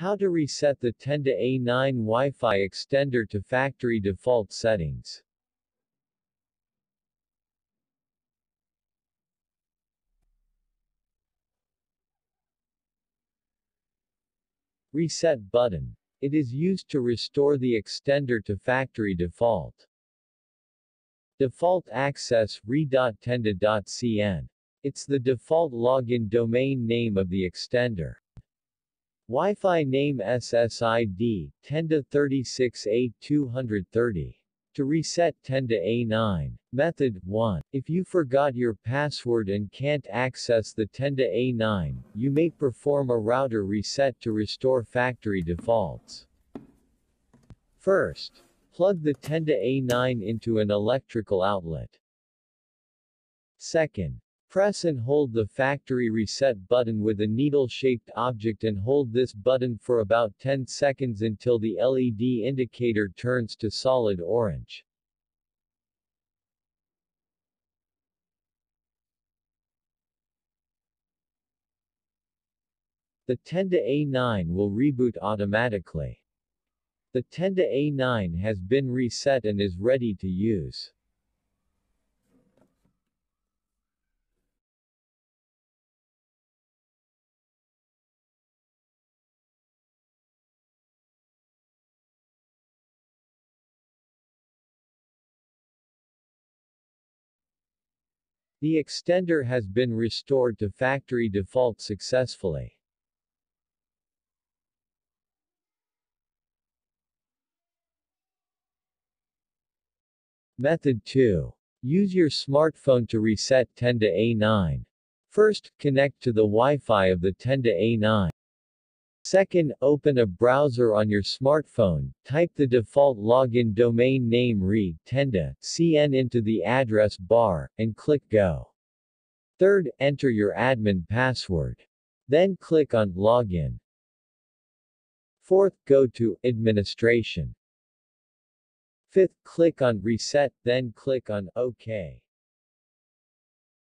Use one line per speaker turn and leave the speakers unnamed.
How to reset the Tenda A9 Wi-Fi extender to factory default settings. Reset button. It is used to restore the extender to factory default. Default access re.tenda.cn. It's the default login domain name of the extender. Wi-Fi name SSID, Tenda 36A230. To reset Tenda A9. Method 1. If you forgot your password and can't access the Tenda A9, you may perform a router reset to restore factory defaults. First, plug the Tenda A9 into an electrical outlet. Second, Press and hold the factory reset button with a needle-shaped object and hold this button for about 10 seconds until the LED indicator turns to solid orange. The Tenda A9 will reboot automatically. The Tenda A9 has been reset and is ready to use. The extender has been restored to factory default successfully. Method 2. Use your smartphone to reset Tenda A9. First, connect to the Wi-Fi of the Tenda A9. Second, open a browser on your smartphone, type the default login domain name re tenda cn into the address bar, and click Go. Third, enter your admin password. Then click on Login. Fourth, go to Administration. Fifth, click on Reset, then click on OK.